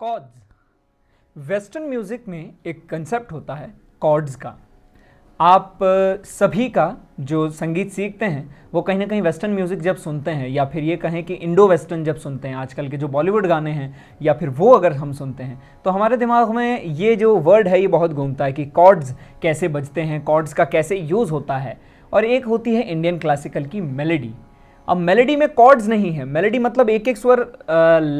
Chords western music में एक concept होता है कॉर्ड्स का। आप सभी का जो संगीत सीखते हैं, वो कहीं ना कहीं वेस्टर्न म्यूज़िक जब सुनते हैं, या फिर ये कहें कि इंडो वेस्टर्न जब सुनते हैं, आजकल के जो बॉलीवुड गाने हैं, या फिर वो अगर हम सुनते हैं तो हमारे दिमाग में ये जो वर्ड है, ये बहुत घूमता है कि कॉर्ड्स कैसे बजते हैं कॉर्ड्स का कैसे यूज़ होता है। और एक होती है इंडियन क्लासिकल की मेलेडी अब मेलेडी में कॉर्ड्स नहीं है। मेलेडी मतलब एक एक स्वर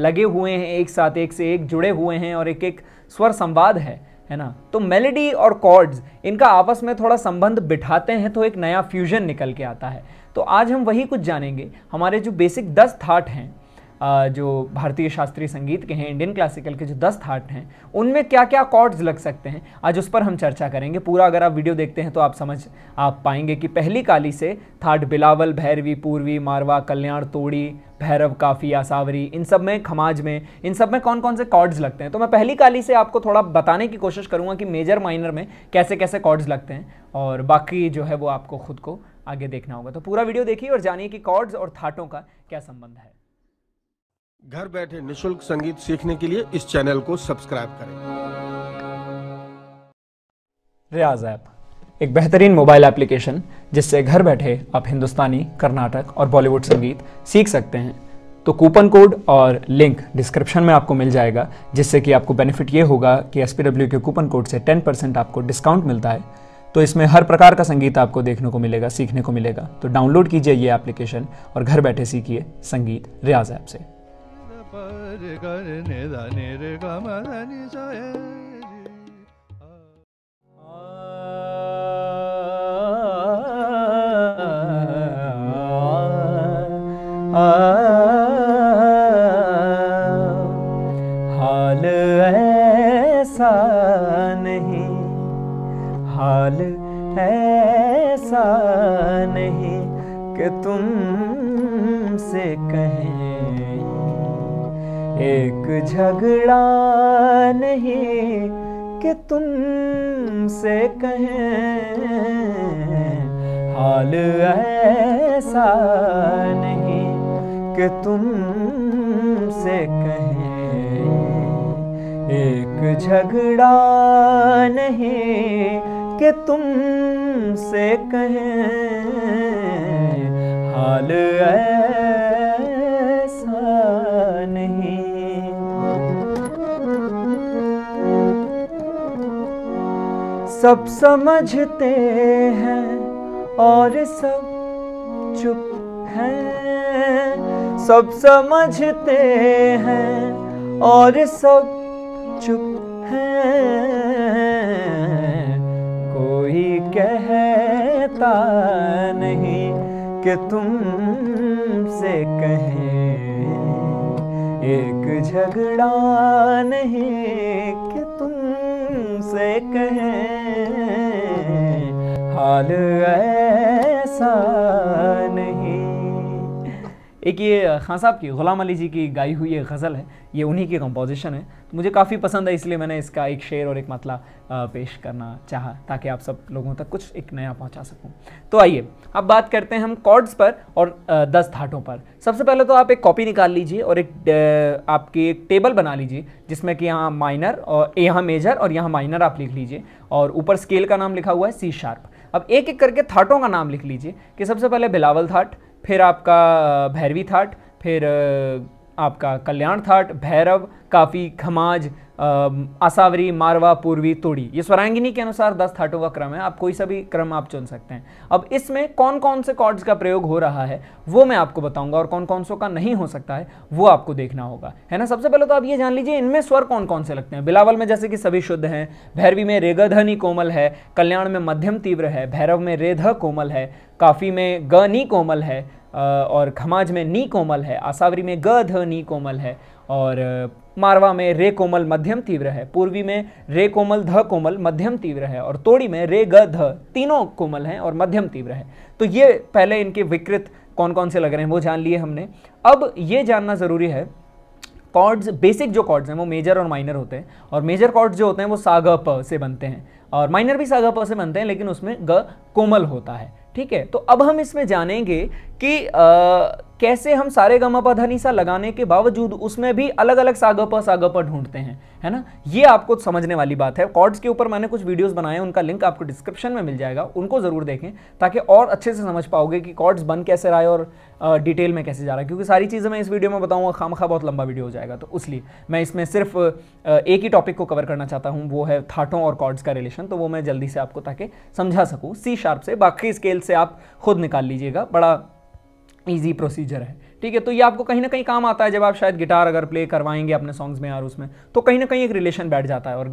लगे हुए हैं एक साथ, एक से एक जुड़े हुए हैं और एक एक स्वर संवाद है है ना? तो मेलेडी और कॉर्ड्स इनका आपस में थोड़ा संबंध बिठाते हैं तो एक नया फ्यूजन निकल के आता है। तो आज हम वही कुछ जानेंगे। हमारे जो बेसिक दस थाट हैं जो भारतीय शास्त्रीय संगीत के हैं इंडियन क्लासिकल के जो दस थाट हैं, उनमें क्या क्या कॉर्ड्स लग सकते हैं? आज उस पर हम चर्चा करेंगे। पूरा अगर आप वीडियो देखते हैं तो आप समझ, आप पाएँगे कि पहली काली से थाट बिलावल, भैरवी, पूर्वी, मारवा, कल्याण, तोड़ी, भैरव, काफ़ी, आसावरी, इन सब में, खमाज में, इन सब में कौन कौन से कॉर्ड्स लगते हैं? तो मैं पहली काली से आपको थोड़ा बताने की कोशिश करूँगा कि मेजर माइनर में कैसे कैसे कॉर्ड्स लगते हैं और बाकी जो है वो आपको खुद को आगे देखना होगा। तो पूरा वीडियो देखिए और जानिए कि कॉर्ड्स और थाटों का क्या संबंध है। घर बैठे निशुल्क संगीत सीखने के लिए इस चैनल को सब्सक्राइब करें। रियाज ऐप, एक बेहतरीन मोबाइल एप्लीकेशन जिससे घर बैठे आप हिंदुस्तानी, कर्नाटक और बॉलीवुड संगीत सीख सकते हैं। तो कूपन कोड और लिंक डिस्क्रिप्शन में आपको मिल जाएगा, जिससे कि आपको बेनिफिट ये होगा कि एसपीडब्ल्यू के कूपन कोड से 10 परसेंट आपको डिस्काउंट मिलता है। तो इसमें हर प्रकार का संगीत आपको देखने को मिलेगा, सीखने को मिलेगा। तो डाउनलोड कीजिए ये एप्लीकेशन और घर बैठे सीखिए संगीत रियाज ऐप से। पर कर ने दा ने रे ग म ध नि सा ए रे आ। हाल ऐसा नहीं, हाल ऐसा नहीं कि तुम से कहें एक झगड़ा नहीं कि तुम से कहें। हाल ऐसा नहीं कि तुम से कहें। एक झगड़ा नहीं कि तुम से कहें। हाल ऐसा सब समझते हैं और सब चुप हैं। सब समझते हैं और सब चुप हैं। कोई कहता नहीं कि तुम से कहें। एक झगड़ा नहीं कि तुम से कहें। हाल ऐसा नहीं। एक ये खान साहब की, गुलाम अली जी की गाई हुई ये गज़ल है, ये उन्हीं की कंपोजिशन है। तो मुझे काफ़ी पसंद है, इसलिए मैंने इसका एक शेर और एक मतला पेश करना चाहा, ताकि आप सब लोगों तक कुछ एक नया पहुँचा सकूँ। तो आइए, अब बात करते हैं हम कॉर्ड्स पर और दस थाटों पर। सबसे पहले तो आप एक कॉपी निकाल लीजिए और एक आपकी एक टेबल बना लीजिए, जिसमें कि यहाँ माइनर और, यहाँ मेजर और यहाँ माइनर आप लिख लीजिए। और ऊपर स्केल का नाम लिखा हुआ है सी शार्प अब एक एक करके थाटों का नाम लिख लीजिए कि सबसे पहले बिलावल थाट, फिर आपका भैरवी थाट, फिर आपका कल्याण थाट, भैरव, काफ़ी, खमाज अ, आसावरी मारवा पूर्वी तोड़ी। ये स्वरांगिनी के अनुसार दस थाटों का क्रम है। आप कोई सा भी क्रम आप चुन सकते हैं। अब इसमें कौन कौन से कॉर्ड्स का प्रयोग हो रहा है वो मैं आपको बताऊँगा और कौन कौन सो का नहीं हो सकता है वो आपको देखना होगा। है ना? सबसे पहले तो आप ये जान लीजिए इनमें स्वर कौन कौन से लगते हैं? बिलावल में जैसे कि सभी शुद्ध हैं भैरवी में रेगधनी कोमल है कल्याण में मध्यम तीव्र है भैरव में रेध कोमल है काफ़ी में ग नी कोमल है और खमाज में नी कोमल है आसावरी में ग ध नी कोमल है। और मारवा में रे कोमल मध्यम तीव्र है, पूर्वी में रे कोमल ध कोमल मध्यम तीव्र है, और तोड़ी में रे ग ध तीनों कोमल हैं और मध्यम तीव्र है। तो ये पहले इनके विकृत कौन कौन से लग रहे हैं वो जान लिए हमने। अब ये जानना ज़रूरी है, कॉर्ड्स, बेसिक जो कॉर्ड्स हैं वो मेजर और माइनर होते हैं, और मेजर कॉर्ड्स जो होते हैं वो साग प से बनते हैं, और माइनर भी साग प से बनते हैं, लेकिन उसमें ग कोमल होता है, ठीक है? तो अब हम इसमें जानेंगे कि आ, कैसे हम सारे गमा धा सा लगाने के बावजूद उसमें भी अलग अलग सागप सागप ढूंढते हैं है ना? ये आपको समझने वाली बात है। कॉर्ड्स के ऊपर मैंने कुछ वीडियोस बनाए हैं उनका लिंक आपको डिस्क्रिप्शन में मिल जाएगा उनको ज़रूर देखें ताकि और अच्छे से समझ पाओगे कि कॉर्ड्स बन कैसे रहा है और डिटेल में कैसे जा रहा है। क्योंकि सारी चीज़ें मैं इस वीडियो में बताऊँगा खाम खा बहुत लंबा वीडियो हो जाएगा तो इसलिए मैं इसमें सिर्फ़ एक ही टॉपिक को कवर करना चाहता हूँ वो है थाटों और कॉर्ड्स का रिलेशन तो वो मैं जल्दी से आपको ताकि समझा सकूँ सी शार्प से। बाकी स्केल से आप खुद निकाल लीजिएगा बड़ा ईजी प्रोसीजर है। ठीक है तो ये आपको कहीं ना कहीं काम आता है जब आप शायद गिटार अगर प्ले करवाएँगे अपने सॉन्ग्स में यार उसमें तो कहीं ना कहीं एक रिलेशन बैठ जाता है। और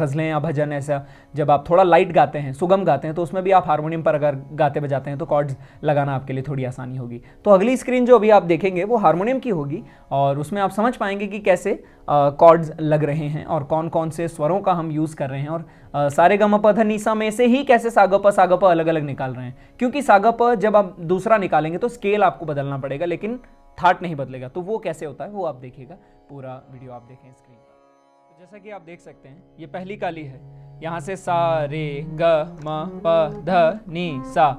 गज़लें या भजन ऐसा, जब आप थोड़ा लाइट गाते हैं, सुगम गाते हैं तो उसमें भी आप हारमोनियम पर अगर गाते बजाते हैं तो कॉर्ड्स लगाना आपके लिए थोड़ी आसानी होगी। तो अगली स्क्रीन जो अभी आप देखेंगे, वो हारमोनियम की होगी। और उसमें आप समझ पाएँगे कि कैसे कॉर्ड्स लग रहे हैं और कौन कौन से स्वरों का हम यूज़ कर रहे हैं। और सारे गम पध निशा में से ही कैसे सागप सागप अलग अलग निकाल रहे हैं? क्योंकि सागप जब आप दूसरा निकालेंगे तो स्केल आपको बदलना पड़ेगा, लेकिन थाट नहीं बदलेगा। तो वो कैसे होता है, वो आप देखिएगा। पूरा वीडियो आप देखें स्क्रीन पर। तो जैसा कि आप देख सकते हैं, ये पहली काली है। यहाँ से सा, रे, ग, म, प, ध, नी, सा,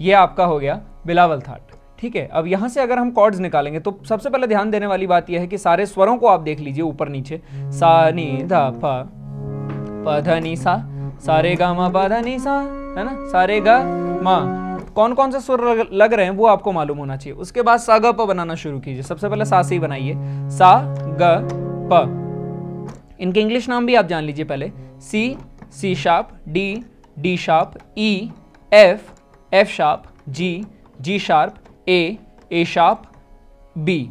ये आपका हो गया बिलावल थाट ठीक है, अब यहाँ से अगर हम कॉर्ड्स निकालेंगे तो सबसे पहले ध्यान देने वाली बात यह है कि सारे स्वरों को आप देख लीजिए ऊपर नीचे। सा, नी, ध प प नी सा, सारे ग म प नी सा, है ना? सारे ग म। कौन कौन से सुर लग रहे हैं, वो आपको मालूम होना चाहिए। उसके बाद सा ग प बनाना शुरू कीजिए। सबसे पहले सा से बनाइए। सा ग प। इनके इंग्लिश नाम भी आप जान लीजिए पहले। C C sharp D D sharp E F F sharp G G sharp A A sharp B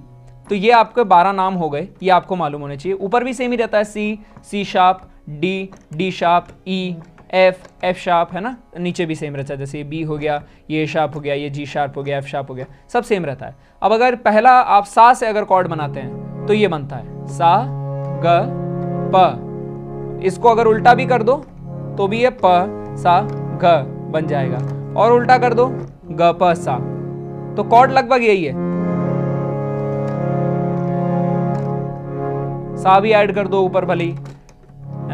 तो ये आपके बारह नाम हो गए। ये आपको मालूम होने चाहिए। ऊपर भी सेम ही रहता है। C C sharp D D sharp E F F sharp है ना? नीचे भी सेम रहता है, जैसे बी हो गया, ये शार्प हो गया, ये जी शार्प हो गया एफ़ शार्प हो गया, सब सेम रहता है। अब अगर पहला आप सा से अगर कॉर्ड बनाते हैं तो ये बनता है। सा, ग, प। इसको अगर उल्टा भी कर दो तो भी ये प, सा, ग बन जाएगा। और उल्टा कर दो, ग, प, सा। तो कॉर्ड लगभग यही है। सा भी ऐड कर दो ऊपर भली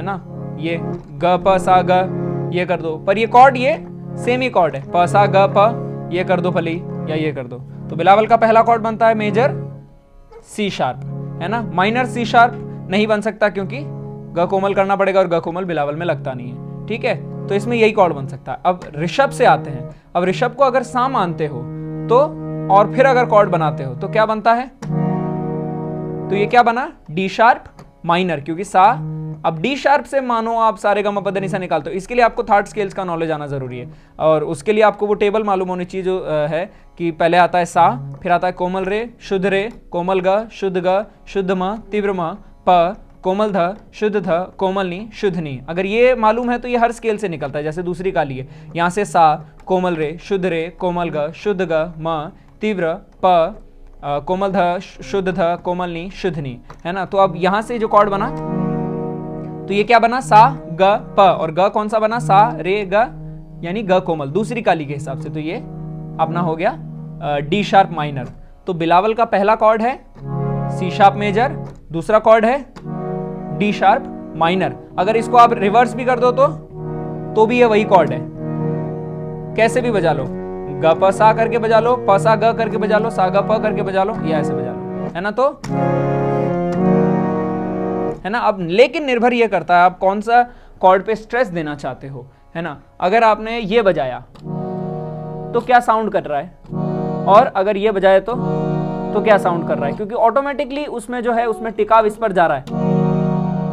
ना? ये ग, प, सा, ग, ये कर दो। पर ये कॉर्ड ये सेम ही कॉर्ड है। प, सा, ग, प, ये कर दो फली या ये कर दो। तो बिलावल का पहला कॉर्ड बनता है मेजर सी शार्प है ना? माइनर सी शार्प नहीं बन सकता क्योंकि ग कोमल करना पड़ेगा और ग कोमल बिलावल में लगता नहीं है। ठीक है? तो इसमें यही कॉर्ड बन सकता है। अब ऋषभ से आते हैं। अब ऋषभ को अगर सा मानते हो तो और फिर अगर कॉर्ड बनाते हो तो क्या बनता है? तो ये क्या बना? डी शार्प माइनर क्योंकि सा, अब डी शार्प से मानो आप सारे गम पदनी से निकालते हो। इसके लिए आपको थर्ड स्केल्स का नॉलेज आना ज़रूरी है। और उसके लिए आपको वो टेबल मालूम होनी चाहिए जो है कि पहले आता है सा, फिर आता है कोमल रे, शुद्ध रे, कोमल ग, शुद्ध ग, शुद्ध म, तीव्र म, प, कोमल ध, शुद्ध ध, कोमल नी, शुद्ध नी। अगर ये मालूम है तो ये हर स्केल से निकलता है, जैसे दूसरी काली है। यहाँ से सा, कोमल रे, शुद्ध रे, कोमल ग, शुद्ध ग, म, तीव्र, प कोमल ध शुद्ध ध, कोमल नी, शुद्ध नी, है ना? तो अब यहाँ से जो कॉर्ड बना तो ये क्या बना? सा, ग, प, और ग कौन सा बना? सा, रे, ग, यानी ग कोमल, दूसरी काली के हिसाब से। तो ये अपना हो गया डी शार्प माइनर तो बिलावल का पहला कॉर्ड है सी शार्प मेजर दूसरा कॉर्ड है डी शार्प माइनर अगर इसको आप रिवर्स भी कर दो तो तो भी ये वही कॉर्ड है। कैसे भी बजा लो। ग, प, सा करके बजा लो, प, सा, ग करके बजा लो, सा, ग, प करके बजा लो, या ऐसे बजा लो। है ना तो? है ना? अब लेकिन निर्भर ये करता है, आप कौन सा कॉर्ड पे स्ट्रेस देना चाहते हो, है ना? अगर आपने ये बजाया तो क्या साउंड कर रहा है? और अगर ये बजाए तो? तो क्या साउंड कर रहा है? क्योंकि ऑटोमेटिकली उसमें जो है, उसमें टिकाव इस पर जा रहा है।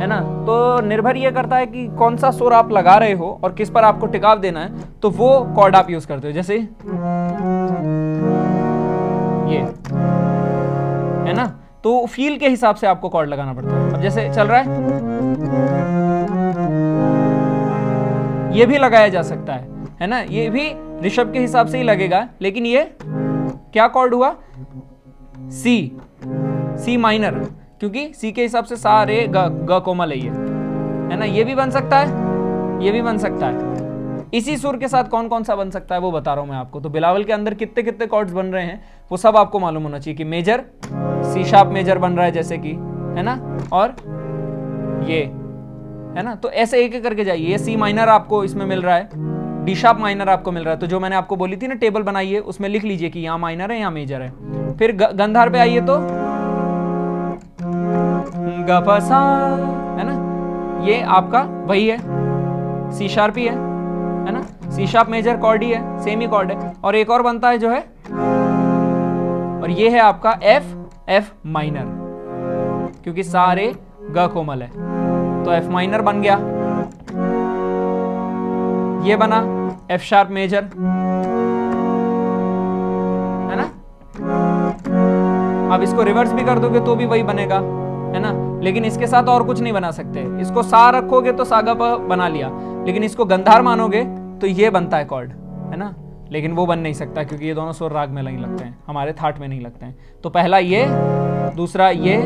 है ना? तो निर्भर ये करता है कि कौन सा सुर आप लगा रहे हो और किस पर आपको टिकाव देना है तो वो कॉर्ड आप यूज़ करते हो, जैसे ये, है ना? तो फील के हिसाब से आपको कॉर्ड लगाना पड़ता है। अब जैसे चल रहा है, ये भी लगाया जा सकता है है ना? ये भी ऋषभ के हिसाब से ही लगेगा, लेकिन ये क्या कॉर्ड हुआ? सी सी माइनर क्योंकि सी के हिसाब से सारे ग, ग कोमल है ये। है ना? ये भी बन सकता है ये भी बन सकता है। इसी सुर के साथ कौन कौन सा बन सकता है वो बता रहा हूँ मैं आपको। तो बिलावल के अंदर कितने कितने कॉर्ड्स बन रहे हैं वो सब आपको मालूम होना चाहिए कि मेजर सी शार्प मेजर बन रहा है जैसे कि है ना? और ये है ना? तो ऐसे एक एक करके जाइए। सी माइनर आपको इसमें मिल रहा है डी शार्प माइनर आपको मिल रहा है। तो जो मैंने आपको बोली थी ना टेबल बनाइए उसमें लिख लीजिए कि यहाँ माइनर है यहाँ मेजर है। फिर गंधार पे आइए तो गपसा है ना? ये आपका वही है। सी शार्प ही है है ना? सी शार्प मेजर कॉर्ड ही है सेम ही कॉर्ड है। और एक और बनता है जो है, और ये है आपका एफ़ एफ़ माइनर क्योंकि सारे ग कोमल है। तो एफ़ माइनर बन गया। ये बना एफ़ शार्प मेजर है ना? अब इसको रिवर्स भी कर दोगे तो भी वही बनेगा। है ना? लेकिन इसके साथ और कुछ नहीं बना सकते। इसको सा रखोगे तो सागा प बना लिया। लेकिन इसको गंधार मानोगे तो ये बनता है कॉर्ड है ना? लेकिन वो बन नहीं सकता क्योंकि ये दोनों सुर राग में नहीं लगते हैं। हमारे थाट में नहीं लगते हैं। तो पहला ये दूसरा ये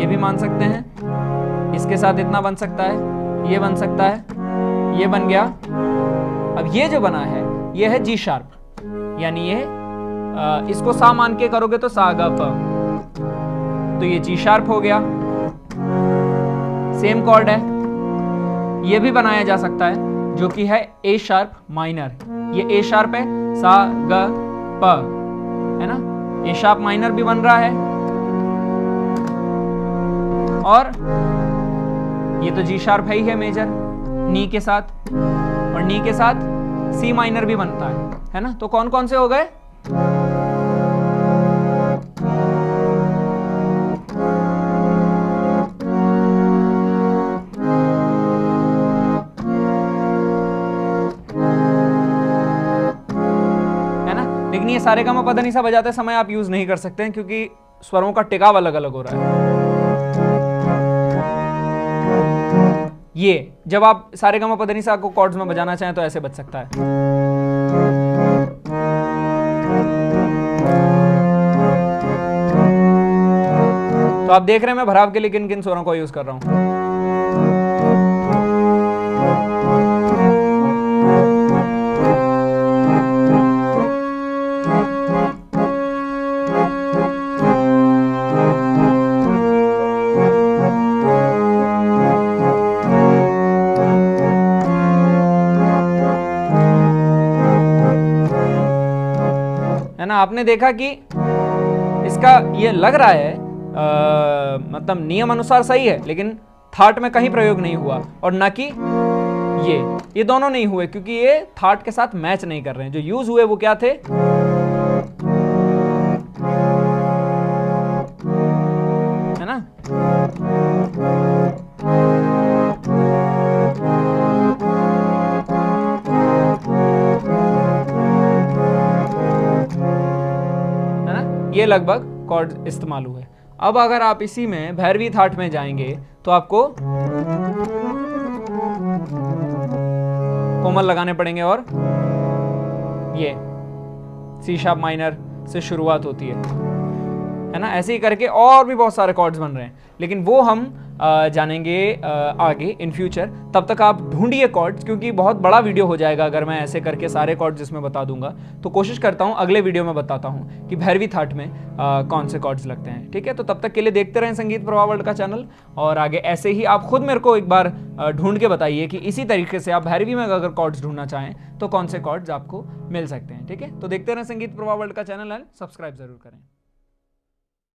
ये भी मान सकते हैं। इसके साथ इतना बन सकता है ये बन सकता है ये बन गया। अब ये जो बना है ये है जी शार्प यानी ये आ, इसको सा मान के करोगे तो सा ग तो ये जी शार्प हो गया। सेम कॉर्ड है। ये भी बनाया जा सकता है, जो कि है ए शार्प माइनर ये ए शार्प है, सा, ग, प, है ना? ए शार्प माइनर भी बन रहा है। और ये तो जी शार्प है ही है मेजर नी के साथ। और नी के साथ सी माइनर भी बनता है। है ना? तो कौन कौन से हो गए? लेकिन ये सारे काम पता नहीं सा बजाते समय आप यूज़ नहीं कर सकते हैं, क्योंकि स्वरों का टिकाव अलग अलग हो रहा है। ये, जब आप सारे गमा पदनी सा को कॉर्ड्स में बजाना चाहें तो ऐसे बच सकता है। तो आप देख रहे हैं मैं भराव के लिए किन किन स्वरों को यूज़ कर रहा हूँ। आपने देखा कि इसका ये लग रहा है मतलब नियम अनुसार सही है, लेकिन थाट में कहीं प्रयोग नहीं हुआ। और ना कि ये। ये दोनों नहीं हुए, क्योंकि ये थाट के साथ मैच नहीं कर रहे हैं। जो यूज़ हुए वो क्या थे? ये लगभग कॉर्ड इस्तेमाल हुए। अब अगर आप इसी में भैरवी थाट में जाएँगे तो आपको कोमल लगाने पड़ेंगे और ये सी शार्प माइनर से शुरुआत होती है। है ना? ऐसे ही करके और भी बहुत सारे कॉर्ड्स बन रहे हैं। लेकिन वो हम जानेंगे आगे इन फ्यूचर तब तक आप ढूंढिए कॉर्ड्स क्योंकि बहुत बड़ा वीडियो हो जाएगा अगर मैं ऐसे करके सारे कॉर्ड्स जिसमें बता दूँगा। तो कोशिश करता हूँ अगले वीडियो में बताता हूँ कि भैरवी थाट में आ, कौन से कॉर्ड्स लगते हैं ठीक है? तो तब तक के लिए देखते रहें संगीत प्रभाव वर्ल्ड का चैनल और आगे ऐसे ही आप खुद मेरे को एक बार ढूंढ के बताइए कि इसी तरीके से आप भैरवी में अगर कॉर्ड्स ढूंढना चाहें तो कौन से कॉर्ड्स आपको मिल सकते हैं ठीक है? तो देखते रहें संगीत प्रभाव वर्ल्ड का चैनल एंड सब्सक्राइब ज़रूर करें।